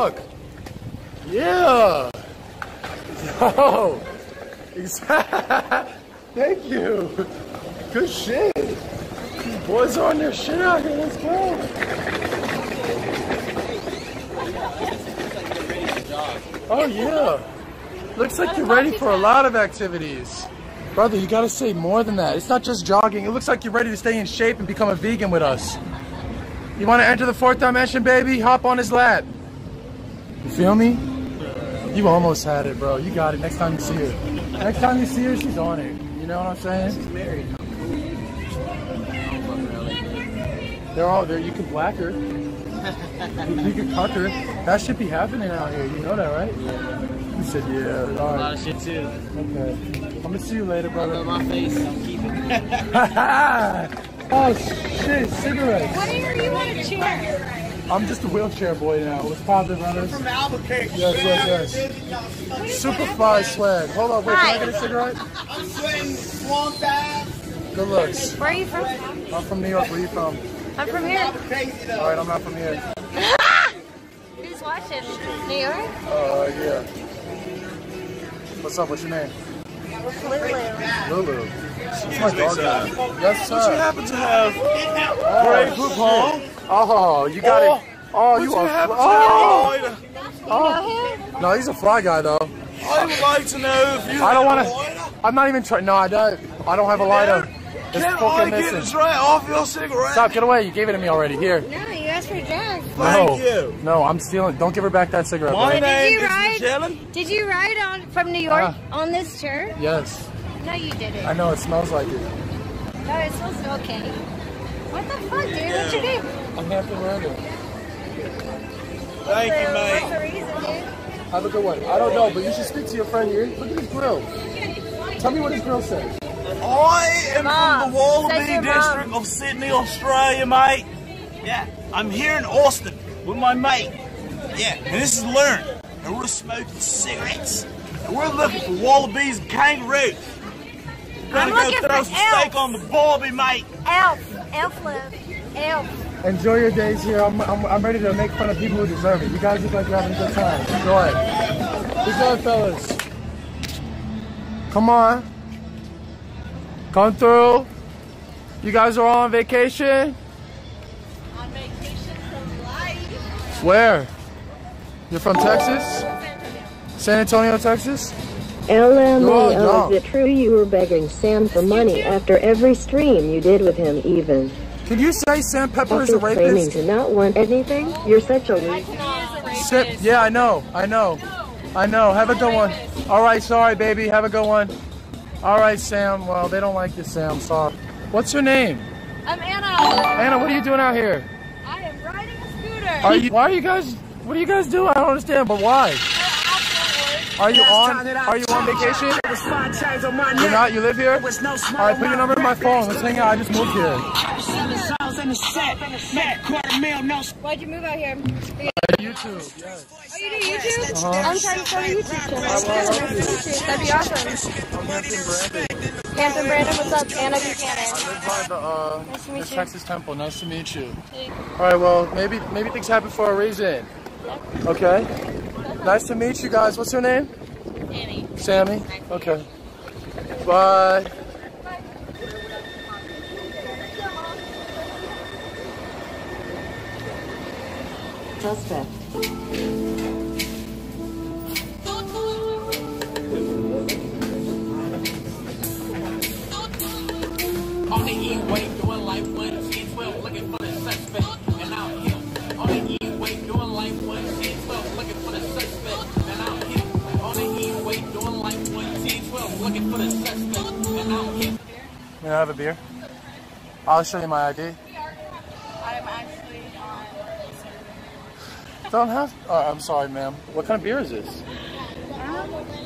Look. Yeah. Yo. Thank you. Good shit. Boys are on their shit out here. Let's go. Oh yeah. Looks like you're ready for a lot of activities. Brother, you gotta say more than that. It's not just jogging. It looks like you're ready to stay in shape and become a vegan with us. You wanna enter the fourth dimension, baby? Hop on his lap. You feel me? You almost had it, bro. You got it. Next time you see her. Next time you see her, she's on it. You know what I'm saying? She's married. They're all there. You can black her. you, you can cut her. That should be happening out here. You know that, right? Yeah. You said yeah. All A lot of shit too. Okay. I'm gonna see you later, I brother. love my face. I'm keeping it. oh shit, cigarettes. What are you on a chair? I'm just a wheelchair boy now. What's poppin', brothers? From Albuquerque. Yes, yes, yes. Super Superfly swag. Hold on, wait, can I get a cigarette? I'm sweating swamp ass. Good looks. Where are you from? I'm from New York. Where are you from? I'm from here. Crazy though. All right, I'm not from here. Who's watching? New York? Uh, yeah. What's up? What's your name? Lulu. Lulu. It's my dog. name. Yes, sir. What you happen to have? Oh, Grey shit. Poupon? Oh, you got Oh, it. Oh, you you are. happen to Oh, have a oh. No, he's a fly guy though. I would like to know if you I don't want to. I'm not even trying. No, I don't. I don't have a lighter. It's Can't fucking I get missing. a tray off your cigarette? Stop, get away. You gave it to me already. Here. No, you asked for a drag. Thank no. you. No, I'm stealing. Don't give her back that cigarette. My bro. Did name you is ride? Magellan. Did you ride on from New York Ah. on this chair? Yes. No, you didn't. I know it smells like it. No, it smells okay. What the fuck, dude? What's your name? I'm Hampton Randall. Thank you, What's mate. the reason, dude? Have a good one. I don't know, but you should speak to your friend here. Look at his grill. Tell me what his grill says. I am Mom, from the Wallaby district mom. of Sydney, Australia, mate. Yeah, I'm here in Austin with my mate. Yeah, and this is Learn. And we're smoking cigarettes. And we're looking for wallabies and kangaroos. We're I'm gonna looking go throw for some steak on the barbie, mate. Elf. Elf live. Elf. Enjoy your days here. I'm, I'm, I'm ready to make fun of people who deserve it. You guys look like you're having a good time. Enjoy. Enjoy, fellas. Come on. Come through. You guys are all on vacation? On vacation from life. Where? You're from Texas? San Antonio, Texas? You're all LMAO, young. is it true you were begging Sam for money after every stream you did with him even? Can you say Sam Pepper is a After claiming rapist? to not want anything? You're such a loser. Sam, yeah, I know. I know. I know. Have a good one. All right, sorry, baby. Have a good one. All right, Sam. Well, they don't like this, Sam. Sorry. What's your name? I'm Anna. Anna, what are you doing out here? I am riding a scooter. Are you? Why are you guys? What are you guys doing? I don't understand. But why? Are you on? Are you on vacation? You're not. You live here? All right, put your number in my phone. Let's hang out. I just moved here. Why'd you move out here? YouTube. Yes. Oh, you do YouTube? Uh-huh. I'm trying to start a YouTube channel. YouTube. That'd be awesome. I'm Hampton Brandon. Hampton Brandon, what's up? Anna Buchanan. live by the, uh, Nice to the meet you. Texas Temple. Nice to meet you. All right, well, maybe maybe things happen for a reason. Okay. Nice to meet you guys. What's your name? Annie. Sammy. Okay. Bye. Suspect. On the E-way, doing life 1, looking for the suspect. And out here. May I have a beer? I'll show you my ID. I'm actually on. Don't have. Oh, I'm sorry, ma'am. What kind of beer is this?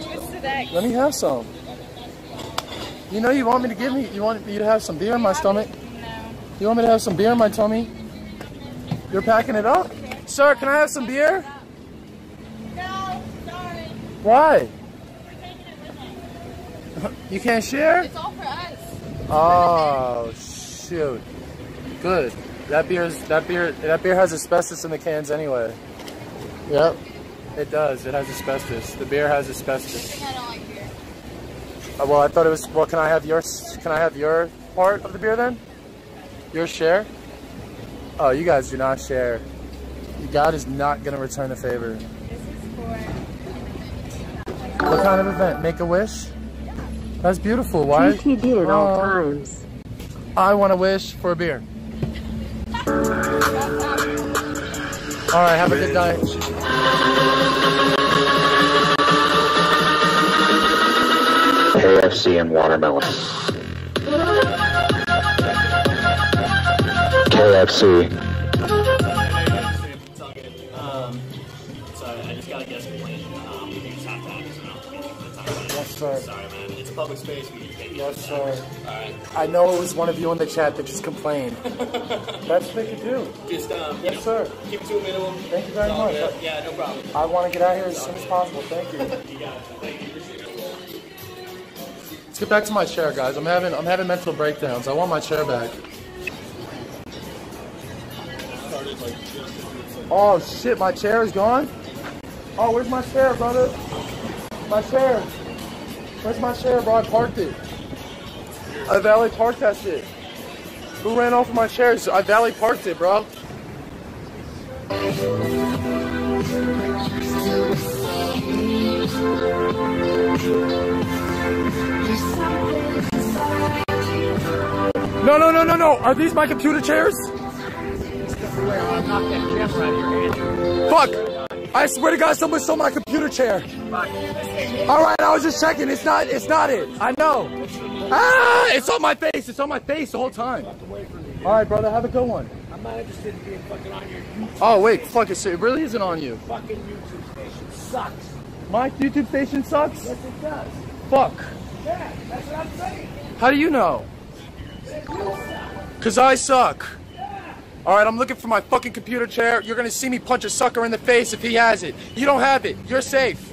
Cheers to that. Let me have some. You know you want me to give me. You want me to have some beer in my stomach. No. You want me to have some beer in my tummy? You're packing it up? Sir, can I have some beer? No, sorry. Why? We're taking it with us. You can't share? It's all for us. Oh shoot. Good. That beer's that beer that beer has asbestos in the cans anyway. Yep. It does. It has asbestos. The beer has asbestos. I don't like beer. Uh, well, I thought it was. Well, can I have your? Can I have your part of the beer then? Your share? Oh, you guys do not share. God is not gonna return the favor. This is for What kind of event? Make a wish? That's beautiful. Why? GTD at all Oh. times. I want to wish for a beer. All right, have a good night. KFC and watermelon. KFC. It's all good. Um, sorry, I just got a guest complaint. Um, we use hot dogs, so Yes, sir. Sorry, man. It's a public space. We need to take Yes, sir. Alright. I know it was one of you in the chat that just complained. That's what they do. Just, um, you Yes, know, sir. keep it to a minimum. Thank you very all much. good. Yeah, no problem. I want to get out here as soon as possible. Thank you. You got it. Thank you. Let's get back to my chair, guys. I'm having I'm having mental breakdowns. I want my chair back. Oh shit, my chair is gone. Oh, where's my chair, brother? My chair. Where's my chair, bro? I parked it. I valet parked that shit. Who ran off of my chairs? I valet parked it, bro. No, no, no, no, no. Are these my computer chairs? Fuck! I swear to God, someone stole my computer chair. All right, I was just checking. It's not. It's not it. I know. Ah! It's on my face. It's on my face the whole time. All right, brother. Have a good one. I'm not interested in being fucking on your YouTube Oh wait, fuck it. It really isn't on you. fucking YouTube station. Sucks. My YouTube station sucks. Yes, it does. Fuck. Yeah, that's what I'm saying. How do you know? Cause I suck. All right, I'm looking for my fucking computer chair. You're gonna see me punch a sucker in the face if he has it. You don't have it. You're safe.